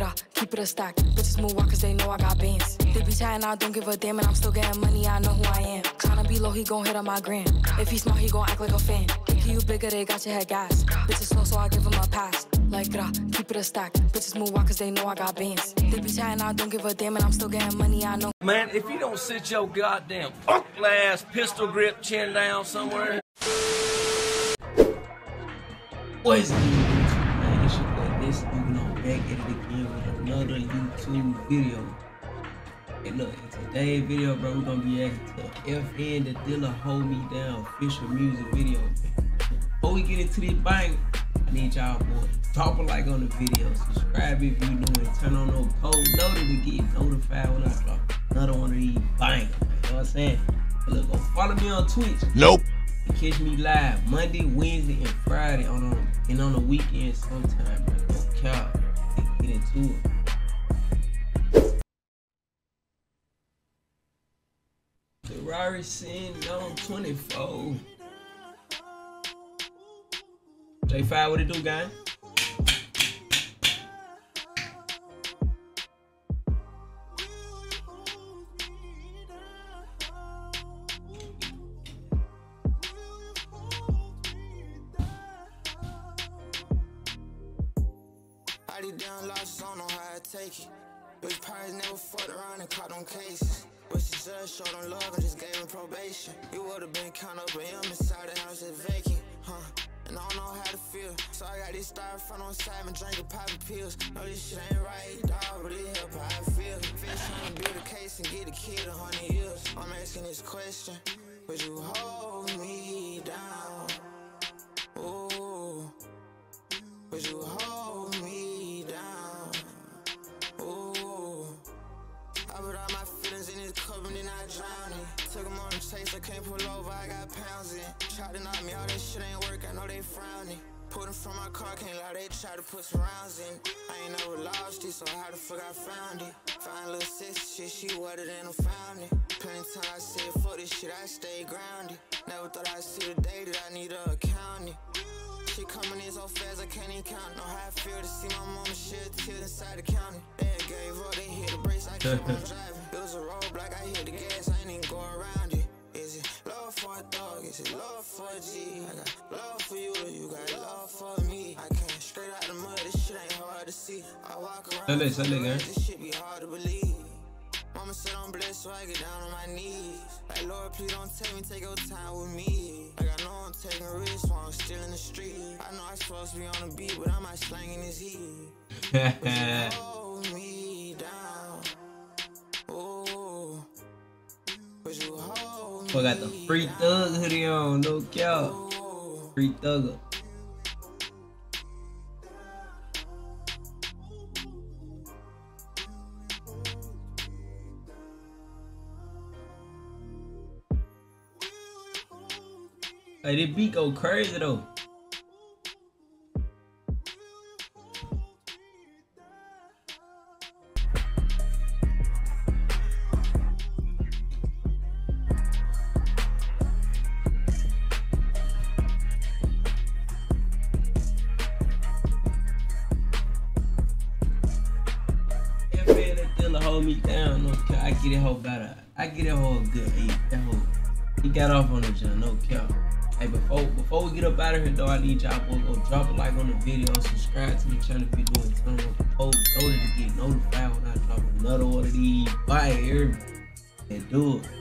it up, keep it a stack. Bitches move out cause they know I got bands. They be chatting, I don't give a damn, and I'm still getting money, I know who I am. Tryna be low, he gon' hit on my gram. If he smart, he gon' act like a fan. Think you bigger, they got your head gas. Bitches slow, so I give him a pass. Like it up, keep it a stack. Bitches move out cause they know I got bands. They be chatting, I don't give a damn, and I'm still getting money, I know. Man, if you don't sit your goddamn uncle ass pistol grip chin down somewhere. What's good, boy, this dude on back at it again with another YouTube video. Hey, look, in today's video, bro, we're gonna be acting to FN Da Dealer Hold Me Down official music video. Before we get into this bang, I need y'all boy drop a like on the video, subscribe if you new, and turn on those post notice to get notified when I drop another one of these bang. You know what I'm saying? But look, go follow me on Twitch. Nope. Catch me live Monday, Wednesday, and Friday on and on the weekend sometime, man. No cap. Get into it. Ferrari sitting on 24. J5, what it do, guy? Losses, I don't know how I take it. Rich pirates never fucked around and caught on cases. Wish the judge showed him love and just gave him probation. You would've been count up a M inside the house that's vacant, huh? And I don't know how to feel. So I got this styrofoam on side and drinking popping pills. No, this shit ain't right, dog, but it help how I feel. Fish trying to build a case and get a kid a hundred years. I'm asking this question. Would you hold me down? Then I drown it. Took 'em on the chase, I can't pull over, I got pounds in. Tried to knock me out, that shit ain't work, I know they frowning. Put 'em from my car, can't lie, they try to put some rounds in. I ain't never lost it, so how the fuck I found it? Find little sis, shit, she wetter than a fountain. Plenty time I said, fuck this shit, I stay grounded. Never thought I'd see the day that I need a accountant. Shit coming in so fast I can't even count. Know how I feel to see my mama tears inside the county. Dad gave up, they hit the brakes, I on driving. It was a a dog? Is it love for a G? I got love for you, you got love for me. I came straight out the mud, this shit ain't hard to see. I walk around, Sunday, Sunday, gang. this shit be hard to believe. Mama said I'm blessed, so I get down on my knees. Like, Lord, please don't take me, take your time with me. Like, I know I'm taking risks while I'm still in the street. I know I'm supposed to be on the beat, but I'm out slanging this heat. Hold me down. Ooh. Would you hold Boy, got the free thug hoodie on, no cap. Free thugger. Hey, this beat go crazy though. Hold me down, no cap. I get it whole better. I get it whole good eight. That whole he got off on the jump, no cap. Hey, before before we get up out of here though, I need y'all boys go drop a like on the video, subscribe to the channel if you're doing turn on the post notice to get notified when I drop another one of these. Bye, everybody. And do it.